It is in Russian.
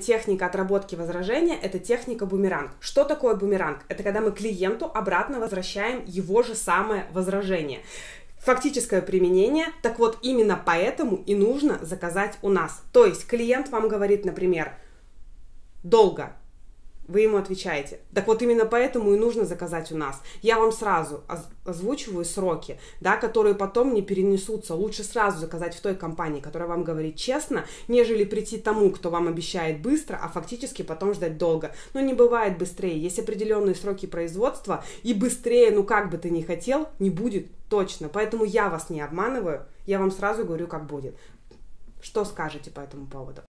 Техника отработки возражения – это техника бумеранг. Что такое бумеранг? Это когда мы клиенту обратно возвращаем его же самое возражение фактическое применение, так вот именно поэтому и нужно заказать у нас. То есть клиент вам говорит, например, долго, вы ему отвечаете. Так вот именно поэтому и нужно заказать у нас. Я вам сразу озвучиваю сроки, да, которые потом не перенесутся. Лучше сразу заказать в той компании, которая вам говорит честно, нежели прийти тому, кто вам обещает быстро, а фактически потом ждать долго. Но не бывает быстрее. Есть определенные сроки производства, и быстрее, ну как бы ты ни хотел, не будет точно. Поэтому я вас не обманываю, я вам сразу говорю, как будет. Что скажете по этому поводу?